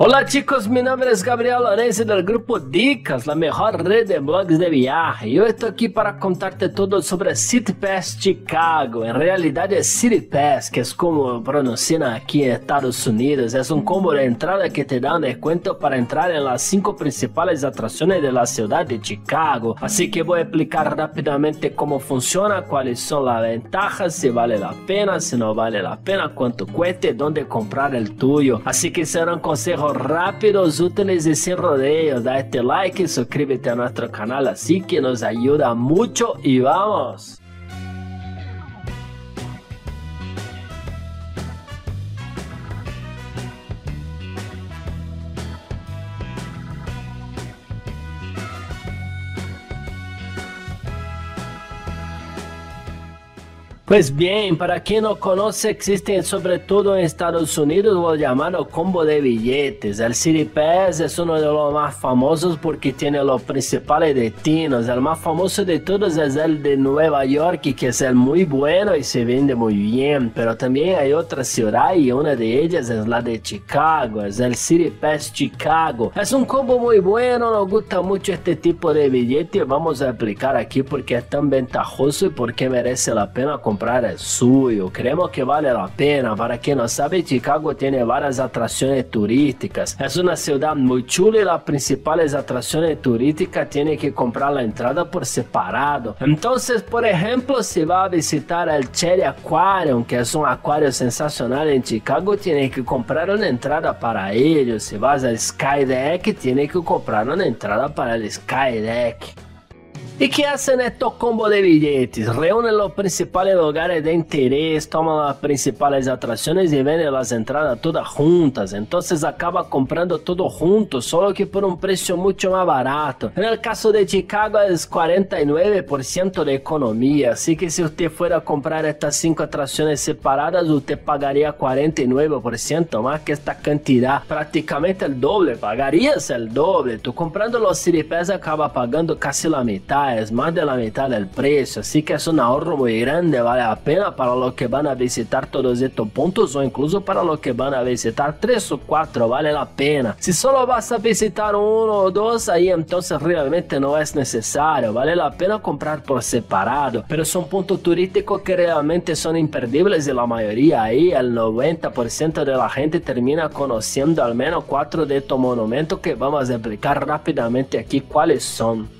Hola chicos, mi nombre es Gabriel Lorenzo del grupo Dicas, la mejor red de blogs de viaje. Yo estoy aquí para contarte todo sobre City Pass Chicago. En realidad es City Pass, que es como pronuncian aquí en Estados Unidos. Es un combo de entrada que te da un descuento para entrar en las cinco principales atracciones de la ciudad de Chicago. Así que voy a explicar rápidamente cómo funciona, cuáles son las ventajas, si vale la pena, si no vale la pena, cuánto cueste, dónde comprar el tuyo. Así que serán consejos rápidos, útiles y sin rodeos. Da este like y suscríbete a nuestro canal así que nos ayuda mucho y vamos. Pues bien, para quien no conoce, existen sobre todo en Estados Unidos lo llamado combo de billetes. El City Pass es uno de los más famosos porque tiene los principales destinos. El más famoso de todos es el de Nueva York, que es el muy bueno y se vende muy bien. Pero también hay otra ciudad y una de ellas es la de Chicago, es el City Pass Chicago. Es un combo muy bueno, nos gusta mucho este tipo de billete. Vamos a aplicar aquí porque es tan ventajoso y porque merece la pena comprar comprar el suyo. Creemos que vale la pena. Para quien no sabe, Chicago tiene varias atracciones turísticas. Es una ciudad muy chula y las principales atracciones turísticas tiene que comprar la entrada por separado. Entonces, por ejemplo, si va a visitar el Cherry Aquarium, que es un acuario sensacional en Chicago, tiene que comprar una entrada para ello. Si vas al Skydeck, tiene que comprar una entrada para el Skydeck. ¿Y qué hacen estos combos de billetes? Reúnen los principales lugares de interés, toman las principales atracciones y venden las entradas todas juntas. Entonces acaba comprando todo junto, solo que por un precio mucho más barato. En el caso de Chicago es 49% de economía, así que si usted fuera a comprar estas 5 atracciones separadas, usted pagaría 49% más que esta cantidad, prácticamente el doble, pagarías el doble. Tú comprando los Pass acaba pagando casi la mitad es más de la mitad del precio, así que es un ahorro muy grande, vale la pena para los que van a visitar todos estos puntos o incluso para los que van a visitar tres o cuatro, vale la pena. Si solo vas a visitar uno o dos, ahí entonces realmente no es necesario, vale la pena comprar por separado, pero son puntos turísticos que realmente son imperdibles y la mayoría ahí, el 90% de la gente termina conociendo al menos cuatro de estos monumentos que vamos a explicar rápidamente aquí cuáles son.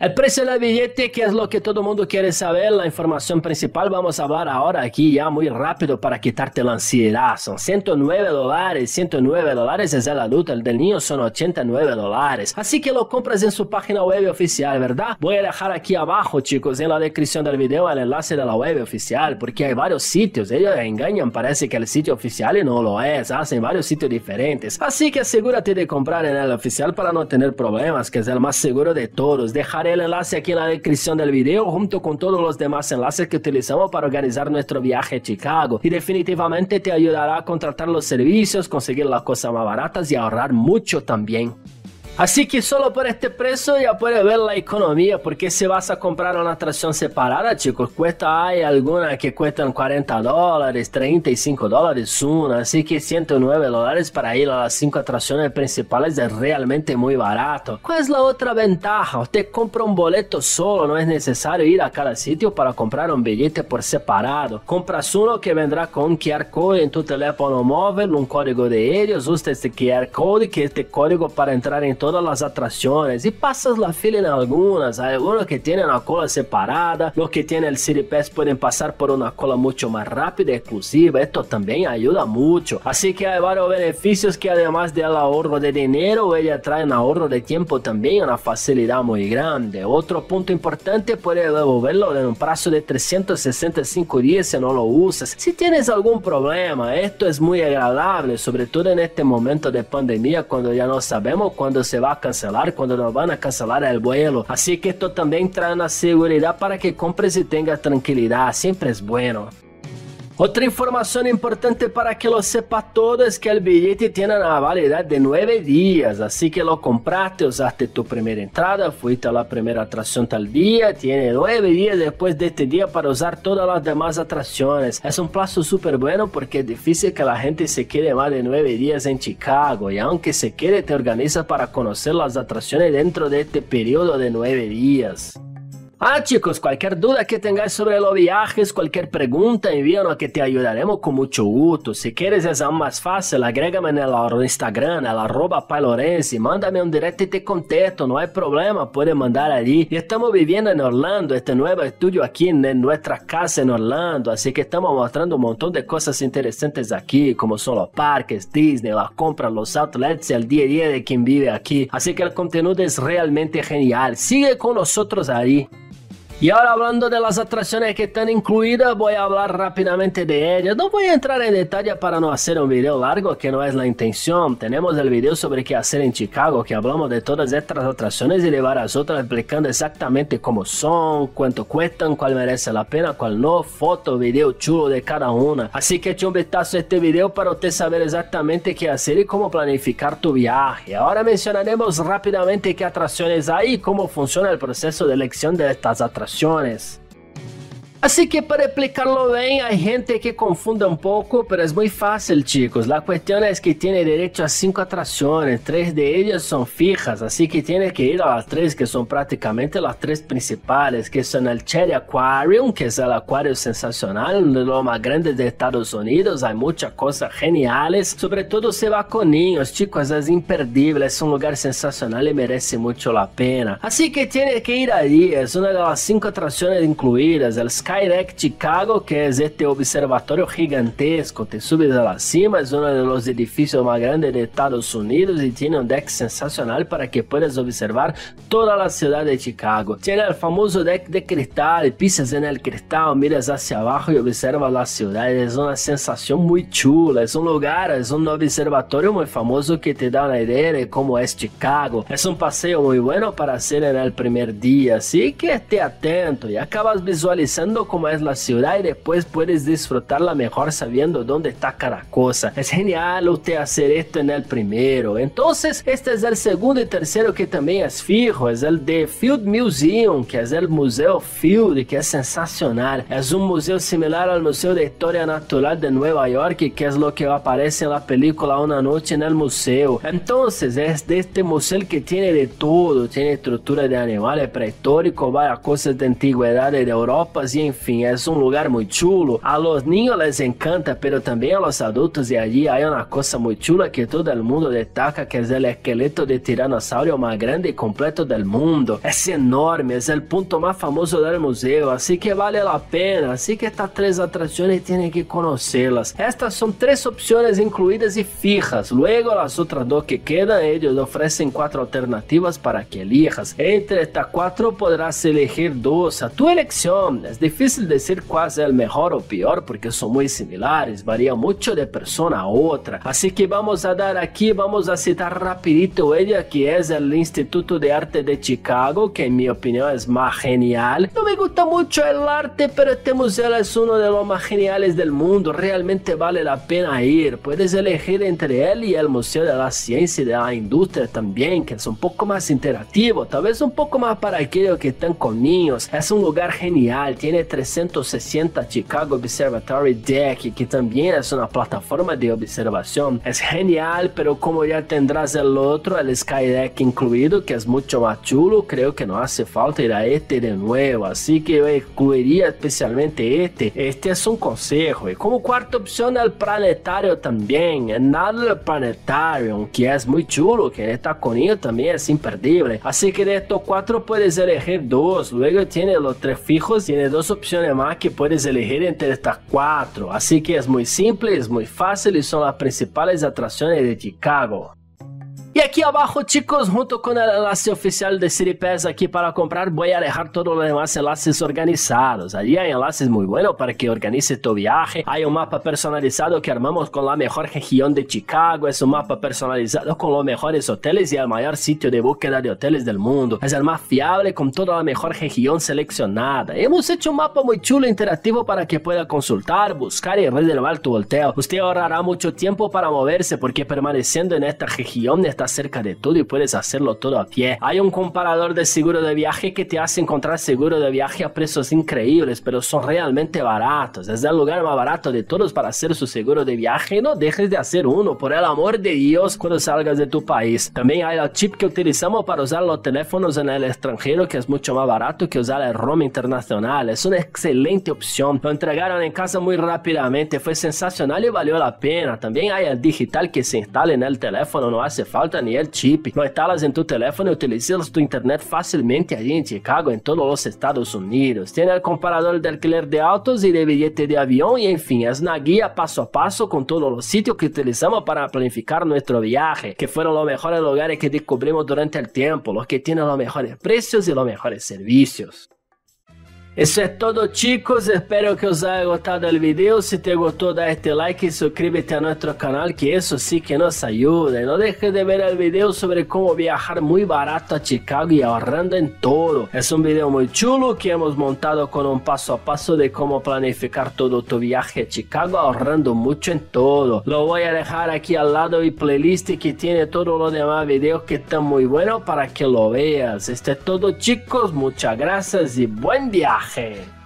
El precio del billete, que es lo que todo mundo quiere saber, la información principal, vamos a hablar ahora aquí ya muy rápido para quitarte la ansiedad. Son 109 dólares, 109 dólares es el adulto, el del niño son 89 dólares. Así que lo compras en su página web oficial, ¿verdad? Voy a dejar aquí abajo, chicos, en la descripción del video el enlace de la web oficial, porque hay varios sitios, ellos engañan, parece que el sitio oficial y no lo es, hacen varios sitios diferentes. Así que asegúrate de comprar en el oficial para no tener problemas, que es el más seguro de todos. Dejaré el enlace aquí en la descripción del video junto con todos los demás enlaces que utilizamos para organizar nuestro viaje a Chicago y definitivamente te ayudará a contratar los servicios, conseguir las cosas más baratas y ahorrar mucho también. Así que solo por este precio ya puedes ver la economía, porque si vas a comprar una atracción separada, chicos, cuesta, hay algunas que cuestan 40 dólares, 35 dólares una, así que 109 dólares para ir a las 5 atracciones principales es realmente muy barato. ¿Cuál es la otra ventaja? Usted compra un boleto solo, no es necesario ir a cada sitio para comprar un billete por separado. Compras uno que vendrá con un QR code en tu teléfono móvil, un código de ellos, usa este QR code, que es este código para entrar en todo todas las atracciones y pasas la fila en algunas. Hay que tienen la cola separada, los que tienen el City Pass pueden pasar por una cola mucho más rápida exclusiva. Esto también ayuda mucho. Así que hay varios beneficios que además del ahorro de dinero, ella trae un ahorro de tiempo también, una facilidad muy grande. Otro punto importante, puede devolverlo en un plazo de 365 días si no lo usas. Si tienes algún problema, esto es muy agradable, sobre todo en este momento de pandemia cuando ya no sabemos cuándo se va cancelar, cuando nos van a cancelar el vuelo. Así que esto también trae una seguridad para que compres y tengas tranquilidad, siempre es bueno. Otra información importante para que lo sepa todo es que el billete tiene una validad de 9 días, así que lo compraste, usaste tu primera entrada, fuiste a la primera atracción tal día, tiene 9 días después de este día para usar todas las demás atracciones. Es un plazo súper bueno porque es difícil que la gente se quede más de 9 días en Chicago y aunque se quede te organiza para conocer las atracciones dentro de este periodo de 9 días. Ah chicos, cualquier duda que tengáis sobre los viajes, cualquier pregunta, envíanos que te ayudaremos con mucho gusto. Si quieres es aún más fácil, agrégame en el Instagram, el arroba y mándame un directo y te contesto, no hay problema, puedes mandar allí. Y estamos viviendo en Orlando, este nuevo estudio aquí en nuestra casa en Orlando, así que estamos mostrando un montón de cosas interesantes aquí, como son los parques, Disney, las compras, los outlets, el día a día de quien vive aquí. Así que el contenido es realmente genial. Sigue con nosotros ahí. Y ahora hablando de las atracciones que están incluidas, voy a hablar rápidamente de ellas. No voy a entrar en detalle para no hacer un video largo, que no es la intención. Tenemos el video sobre qué hacer en Chicago, que hablamos de todas estas atracciones y de varias otras, explicando exactamente cómo son, cuánto cuestan, cuál merece la pena, cuál no, foto, video chulo de cada una. Así que eche un vistazo a este video para usted saber exactamente qué hacer y cómo planificar tu viaje. Ahora mencionaremos rápidamente qué atracciones hay y cómo funciona el proceso de elección de estas atracciones relaciones Así que para explicarlo bien, hay gente que confunde un poco, pero es muy fácil chicos. La cuestión es que tiene derecho a cinco atracciones, tres de ellas son fijas, así que tiene que ir a las tres que son prácticamente las tres principales, que son el Cherry Aquarium, que es el acuario sensacional, uno de los más grandes de Estados Unidos, hay muchas cosas geniales, sobre todo se va con niños, chicos, es imperdible, es un lugar sensacional y merece mucho la pena. Así que tiene que ir allí, es una de las cinco atracciones incluidas, el Skydeck Chicago, que es este observatorio gigantesco. Te subes a la cima, es uno de los edificios más grandes de Estados Unidos y tiene un deck sensacional para que puedas observar toda la ciudad de Chicago. Tiene el famoso deck de cristal, pisas en el cristal, miras hacia abajo y observas la ciudad. Es una sensación muy chula, es un lugar, es un observatorio muy famoso que te da una idea de cómo es Chicago. Es un paseo muy bueno para hacer en el primer día, así que esté atento y acabas visualizando como es la ciudad y después puedes disfrutarla mejor sabiendo dónde está cada cosa. Es genial usted hacer esto en el primero. Entonces, este es el segundo y tercero que también es fijo, es el de Field Museum, que es el Museo Field, que es sensacional. Es un museo similar al Museo de Historia Natural de Nueva York, que es lo que aparece en la película Una Noche en el Museo. Entonces, es de este museo que tiene de todo, tiene estructura de animales prehistóricos, varias cosas de antigüedad de Europa y enfim, é um lugar muito chulo. A los niños les encanta, pero também a los adultos e allí hay una cosa muy chula que todo el mundo destaca, que es el esqueleto de tiranosaurio más grande y completo del mundo. Es enorme, es el punto más famoso del museo, así que vale la pena. Así que estas tres atracciones tienen que conocerlas. Estas son tres opciones incluidas y fijas. Luego las otras dos que quedan, ellos ofrecen cuatro alternativas para que elijas. Entre estas cuatro podrás elegir dos a tu elección. Es difícil decir cuál es el mejor o peor porque son muy similares, varía mucho de persona a otra. Así que vamos a dar aquí, vamos a citar rapidito ella que es el Instituto de Arte de Chicago, que en mi opinión es más genial. No me gusta mucho el arte, pero este museo es uno de los más geniales del mundo, realmente vale la pena ir. Puedes elegir entre él y el Museo de la Ciencia y de la Industria también, que es un poco más interactivo, tal vez un poco más para aquellos que están con niños. Es un lugar genial, tiene 360 Chicago Observatory Deck, que también es una plataforma de observación. Es genial, pero como ya tendrás el otro, el Sky Deck incluido, que es mucho más chulo, creo que no hace falta ir a este de nuevo. Así que yo incluiría especialmente este. Este es un consejo. Y como cuarta opción, el planetario también. El Nadler Planetarium, que es muy chulo, que está con ello también es imperdible. Así que de estos cuatro puedes elegir dos. Luego tiene los tres fijos, tiene dos opciones más que puedes elegir entre estas cuatro, así que es muy simple, es muy fácil y son las principales atracciones de Chicago. Y aquí abajo, chicos, junto con el enlace oficial de CityPass aquí para comprar, voy a dejar todos los demás enlaces organizados. Allí hay enlaces muy buenos para que organice tu viaje. Hay un mapa personalizado que armamos con la mejor región de Chicago. Es un mapa personalizado con los mejores hoteles y el mayor sitio de búsqueda de hoteles del mundo. Es el más fiable con toda la mejor región seleccionada. Hemos hecho un mapa muy chulo interactivo para que pueda consultar, buscar y reservar tu hotel. Usted ahorrará mucho tiempo para moverse porque permaneciendo en esta región cerca de todo y puedes hacerlo todo a pie. Hay un comparador de seguro de viaje que te hace encontrar seguro de viaje a precios increíbles, pero son realmente baratos. Es el lugar más barato de todos para hacer su seguro de viaje. No dejes de hacer uno, por el amor de Dios, cuando salgas de tu país. También hay el chip que utilizamos para usar los teléfonos en el extranjero, que es mucho más barato que usar el ROM internacional. Es una excelente opción. Lo entregaron en casa muy rápidamente, fue sensacional y valió la pena. También hay el digital que se instala en el teléfono, no hace falta falta ni el chip. Lo instalas en tu teléfono y utilizas tu internet fácilmente allí en Chicago, en todos los Estados Unidos. Tiene el comparador de alquiler de autos y de billete de avión y en fin, es una guía paso a paso con todos los sitios que utilizamos para planificar nuestro viaje, que fueron los mejores lugares que descubrimos durante el tiempo, los que tienen los mejores precios y los mejores servicios. Eso es todo chicos, espero que os haya gustado el video, si te gustó da este like y suscríbete a nuestro canal que eso sí que nos ayuda. No dejes de ver el video sobre cómo viajar muy barato a Chicago y ahorrando en todo. Es un video muy chulo que hemos montado con un paso a paso de cómo planificar todo tu viaje a Chicago ahorrando mucho en todo. Lo voy a dejar aquí al lado y playlist que tiene todos los demás videos que están muy buenos para que lo veas. Esto es todo chicos, muchas gracias y buen viaje. Viaje.